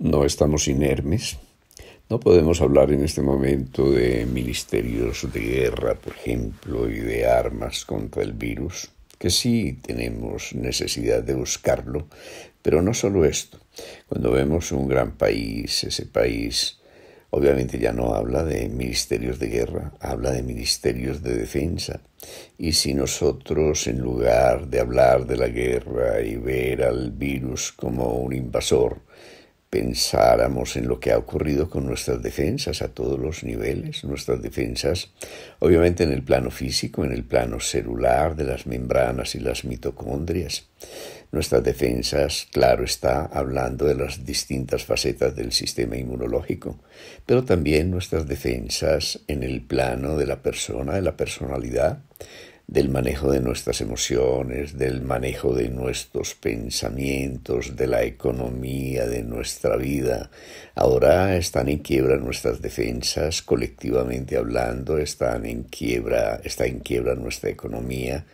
no estamos inermes. No podemos hablar en este momento de ministerios de guerra, por ejemplo, y de armas contra el virus, que sí tenemos necesidad de buscarlo, pero no solo esto. Cuando vemos un gran país, ese país obviamente ya no habla de ministerios de guerra, habla de ministerios de defensa. Y si nosotros, en lugar de hablar de la guerra y ver al virus como un invasor, pensáramos en lo que ha ocurrido con nuestras defensas a todos los niveles, nuestras defensas, obviamente en el plano físico, en el plano celular de las membranas y las mitocondrias, nuestras defensas, claro está, hablando de las distintas facetas del sistema inmunológico, pero también nuestras defensas en el plano de la persona, de la personalidad, del manejo de nuestras emociones, del manejo de nuestros pensamientos, de la economía, de nuestra vida. Ahora están en quiebra nuestras defensas, colectivamente hablando, están en quiebra, está en quiebra nuestra economía.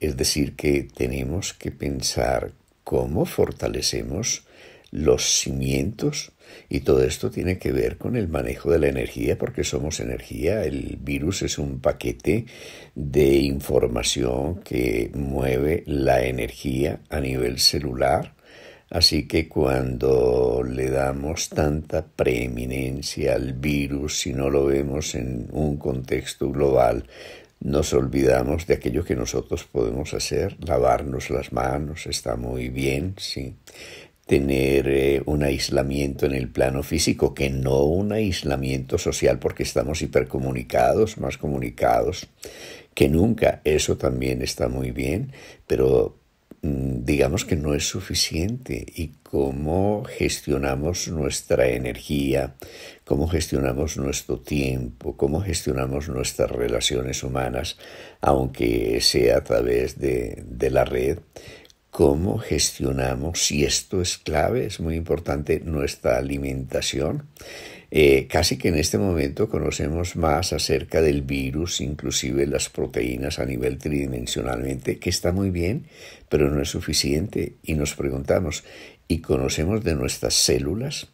Es decir, que tenemos que pensar cómo fortalecemos los cimientos y todo esto tiene que ver con el manejo de la energía porque somos energía. El virus es un paquete de información que mueve la energía a nivel celular. Así que cuando le damos tanta preeminencia al virus, si no lo vemos en un contexto global, nos olvidamos de aquello que nosotros podemos hacer, lavarnos las manos, está muy bien, sí tener eh, un aislamiento en el plano físico, que no un aislamiento social porque estamos hipercomunicados, más comunicados que nunca. Eso también está muy bien, pero mm, digamos que no es suficiente. ¿Y cómo gestionamos nuestra energía? ¿Cómo gestionamos nuestro tiempo? ¿Cómo gestionamos nuestras relaciones humanas, aunque sea a través de, de la red? Cómo gestionamos, si esto es clave, es muy importante nuestra alimentación. Eh, casi que en este momento conocemos más acerca del virus, inclusive las proteínas a nivel tridimensionalmente, que está muy bien, pero no es suficiente. Y nos preguntamos, ¿y conocemos de nuestras células?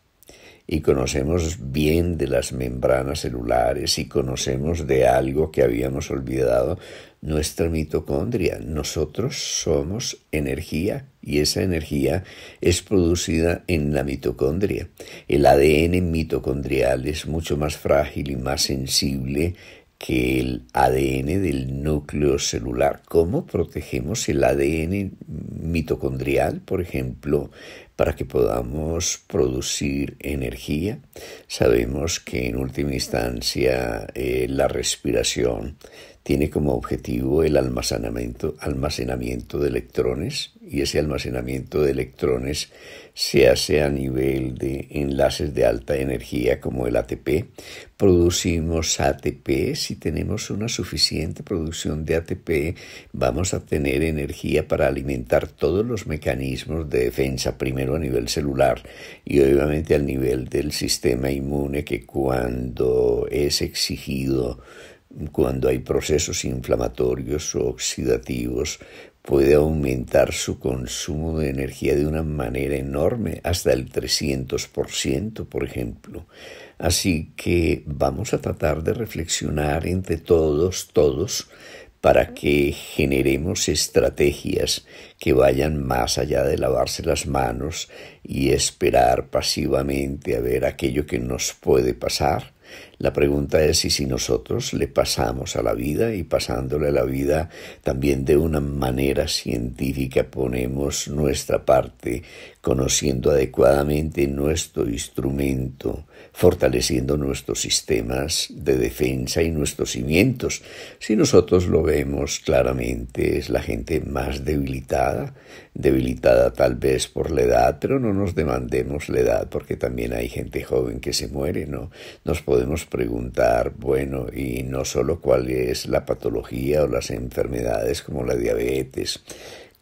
y conocemos bien de las membranas celulares y conocemos de algo que habíamos olvidado, nuestra mitocondria. Nosotros somos energía y esa energía es producida en la mitocondria. El ADN mitocondrial es mucho más frágil y más sensible que el ADN del núcleo celular. ¿Cómo protegemos el ADN mitocondrial, por ejemplo, para que podamos producir energía? Sabemos que en última instancia eh, la respiración tiene como objetivo el almacenamiento, almacenamiento de electrones y ese almacenamiento de electrones se hace a nivel de enlaces de alta energía como el ATP. Producimos ATP, si tenemos una suficiente producción de ATP vamos a tener energía para alimentar todos los mecanismos de defensa, primero a nivel celular y obviamente al nivel del sistema inmune que cuando es exigido cuando hay procesos inflamatorios o oxidativos, puede aumentar su consumo de energía de una manera enorme, hasta el 300%, por ejemplo. Así que vamos a tratar de reflexionar entre todos, todos, para que generemos estrategias que vayan más allá de lavarse las manos y esperar pasivamente a ver aquello que nos puede pasar la pregunta es si nosotros le pasamos a la vida y pasándole a la vida también de una manera científica ponemos nuestra parte, conociendo adecuadamente nuestro instrumento, fortaleciendo nuestros sistemas de defensa y nuestros cimientos. Si nosotros lo vemos claramente, es la gente más debilitada, debilitada tal vez por la edad, pero no nos demandemos la edad porque también hay gente joven que se muere, ¿no? Nos podemos preguntar, bueno, y no solo cuál es la patología o las enfermedades como la diabetes,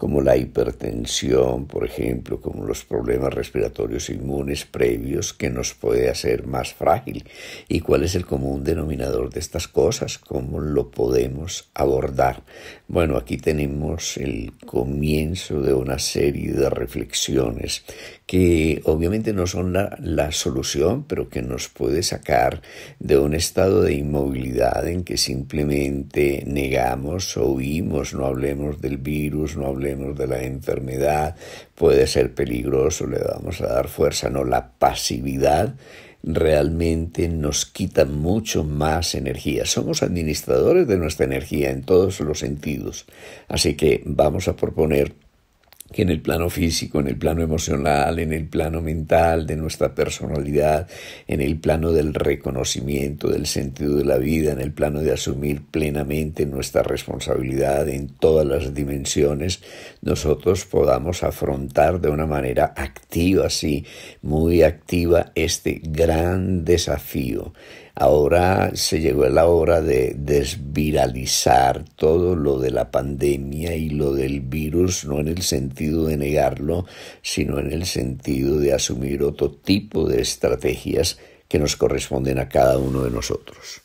como la hipertensión, por ejemplo, como los problemas respiratorios inmunes previos que nos puede hacer más frágil. ¿Y cuál es el común denominador de estas cosas? ¿Cómo lo podemos abordar? Bueno, aquí tenemos el comienzo de una serie de reflexiones que obviamente no son la, solución, pero que nos puede sacar de un estado de inmovilidad en que simplemente negamos o huimos, no hablemos del virus, no hablemos de la enfermedad, puede ser peligroso, le vamos a dar fuerza, no, la pasividad realmente nos quita mucho más energía. Somos administradores de nuestra energía en todos los sentidos. Así que vamos a proponer que en el plano físico, en el plano emocional, en el plano mental de nuestra personalidad, en el plano del reconocimiento del sentido de la vida, en el plano de asumir plenamente nuestra responsabilidad en todas las dimensiones, nosotros podamos afrontar de una manera activa, sí, muy activa, este gran desafío Ahora se llegó la hora de desviralizar todo lo de la pandemia y lo del virus, no en el sentido de negarlo, sino en el sentido de asumir otro tipo de estrategias que nos corresponden a cada uno de nosotros.